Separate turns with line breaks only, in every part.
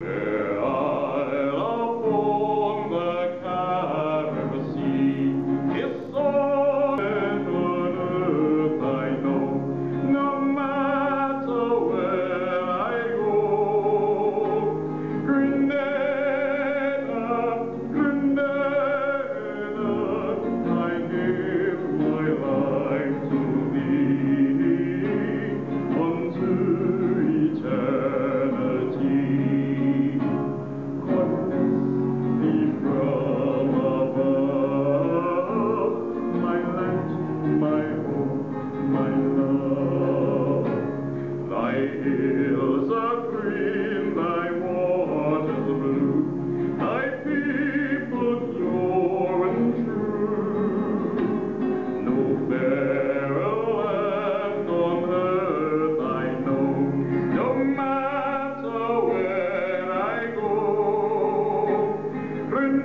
Yeah.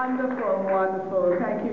Wonderful, wonderful. Thank you.